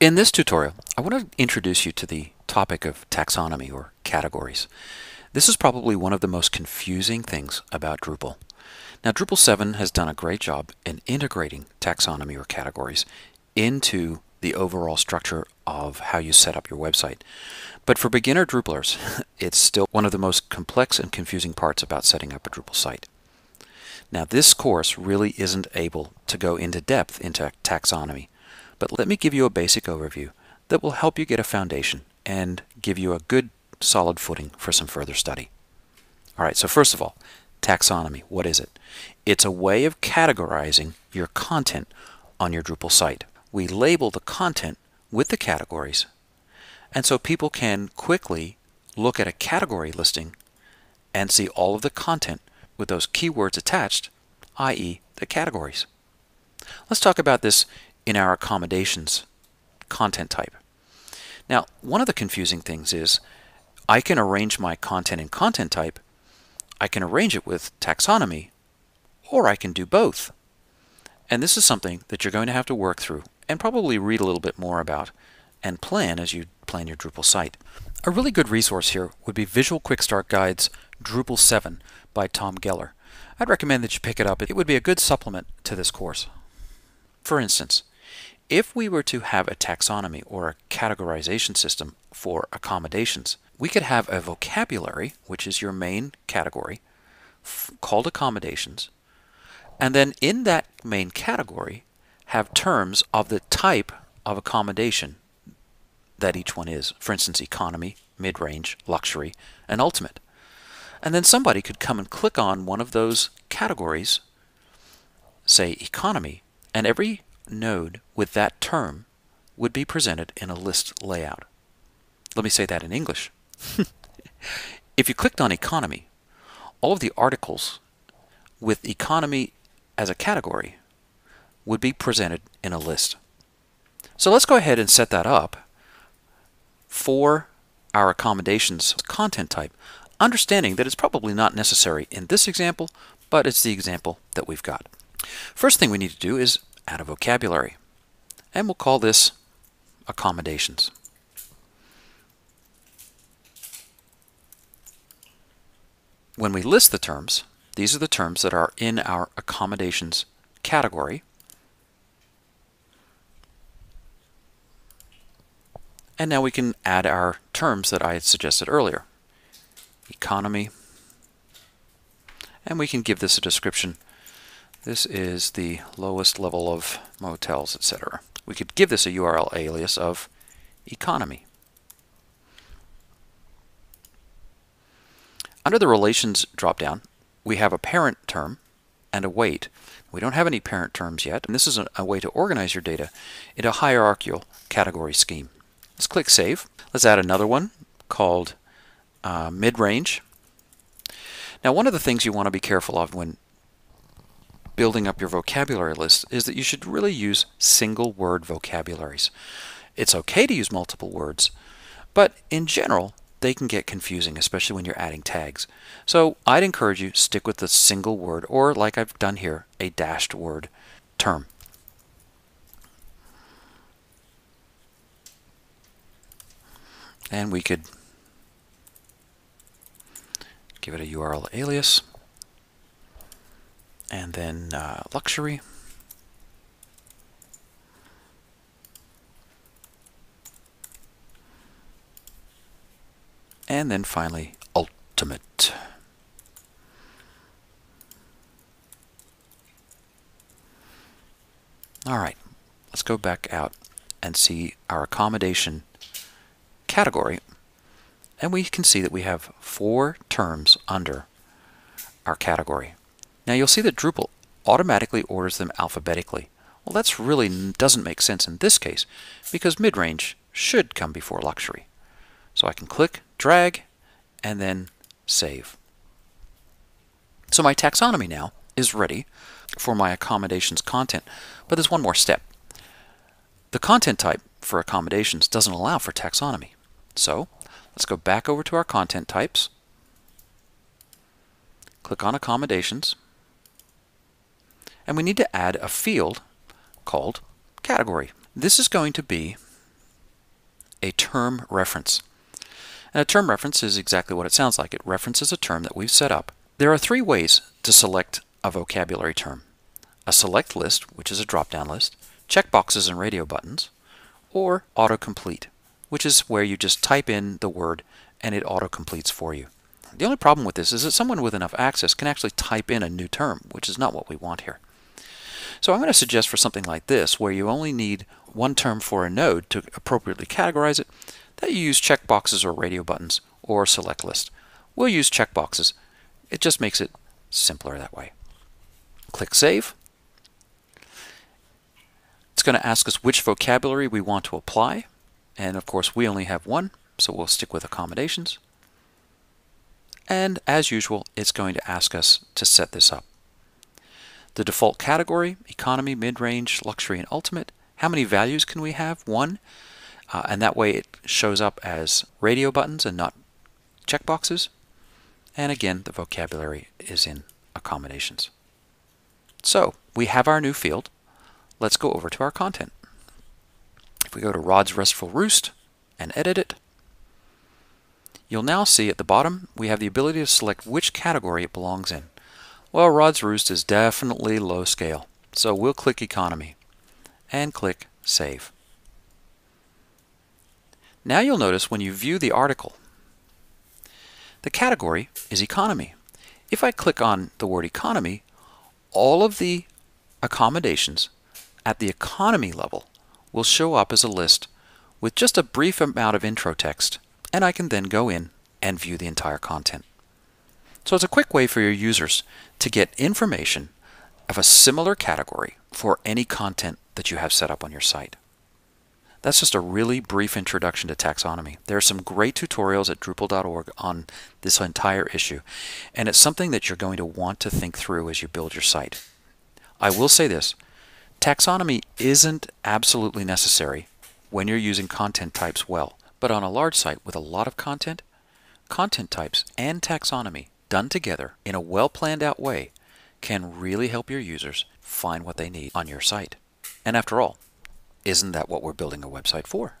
In this tutorial, I want to introduce you to the topic of taxonomy or categories. This is probably one of the most confusing things about Drupal. Now Drupal 7 has done a great job in integrating taxonomy or categories into the overall structure of how you set up your website. But for beginner Drupalers, it's still one of the most complex and confusing parts about setting up a Drupal site. Now this course really isn't able to go into depth into taxonomy but let me give you a basic overview that will help you get a foundation and give you a good solid footing for some further study. All right, so first of all, taxonomy, what is it? It's a way of categorizing your content on your Drupal site. We label the content with the categories, and so people can quickly look at a category listing and see all of the content with those keywords attached, i.e. the categories. Let's talk about this in our accommodations content type. Now, one of the confusing things is I can arrange my content in content type, I can arrange it with taxonomy, or I can do both. And this is something that you're going to have to work through and probably read a little bit more about and plan as you plan your Drupal site. A really good resource here would be Visual Quick Start Guide's Drupal 7 by Tom Geller. I'd recommend that you pick it up. It would be a good supplement to this course. For instance, if we were to have a taxonomy or a categorization system for accommodations, we could have a vocabulary, which is your main category, called accommodations, and then in that main category have terms of the type of accommodation that each one is. For instance, economy, mid-range, luxury, and ultimate. And then somebody could come and click on one of those categories, say economy, and every node with that term would be presented in a list layout. Let me say that in English. if you clicked on economy, all of the articles with economy as a category would be presented in a list. So let's go ahead and set that up for our accommodations content type, understanding that it's probably not necessary in this example, but it's the example that we've got. First thing we need to do is add a vocabulary. And we'll call this accommodations. When we list the terms, these are the terms that are in our accommodations category. And now we can add our terms that I had suggested earlier. Economy. And we can give this a description this is the lowest level of motels, etc. We could give this a URL alias of economy. Under the relations dropdown, we have a parent term and a weight. We don't have any parent terms yet, and this is a, way to organize your data in a hierarchical category scheme. Let's click Save. Let's add another one called uh, mid-range. Now, one of the things you want to be careful of when building up your vocabulary list is that you should really use single word vocabularies. It's okay to use multiple words, but in general, they can get confusing, especially when you're adding tags. So I'd encourage you stick with the single word, or like I've done here, a dashed word term. And we could give it a URL alias and then uh, luxury. And then finally, ultimate. All right, let's go back out and see our accommodation category. And we can see that we have four terms under our category. Now you'll see that Drupal automatically orders them alphabetically. Well, that's really doesn't make sense in this case because mid-range should come before luxury. So I can click, drag, and then save. So my taxonomy now is ready for my accommodations content, but there's one more step. The content type for accommodations doesn't allow for taxonomy. So let's go back over to our content types, click on accommodations, and we need to add a field called category. This is going to be a term reference. And a term reference is exactly what it sounds like. It references a term that we've set up. There are three ways to select a vocabulary term. A select list, which is a drop-down list, checkboxes and radio buttons, or autocomplete, which is where you just type in the word and it autocompletes for you. The only problem with this is that someone with enough access can actually type in a new term, which is not what we want here. So I'm going to suggest for something like this, where you only need one term for a node to appropriately categorize it, that you use checkboxes or radio buttons or select list. We'll use checkboxes. It just makes it simpler that way. Click Save. It's going to ask us which vocabulary we want to apply. And of course, we only have one, so we'll stick with accommodations. And as usual, it's going to ask us to set this up. The default category, economy, mid-range, luxury, and ultimate. How many values can we have? One. Uh, and that way it shows up as radio buttons and not checkboxes. And again, the vocabulary is in accommodations. So we have our new field. Let's go over to our content. If we go to Rod's Restful Roost and edit it, you'll now see at the bottom we have the ability to select which category it belongs in. Well, Rod's Roost is definitely low scale, so we'll click Economy and click Save. Now you'll notice when you view the article, the category is Economy. If I click on the word Economy, all of the accommodations at the economy level will show up as a list with just a brief amount of intro text, and I can then go in and view the entire content. So it's a quick way for your users to get information of a similar category for any content that you have set up on your site. That's just a really brief introduction to taxonomy. There are some great tutorials at Drupal.org on this entire issue, and it's something that you're going to want to think through as you build your site. I will say this, taxonomy isn't absolutely necessary when you're using content types well, but on a large site with a lot of content, content types and taxonomy done together in a well planned out way can really help your users find what they need on your site. And after all, isn't that what we're building a website for?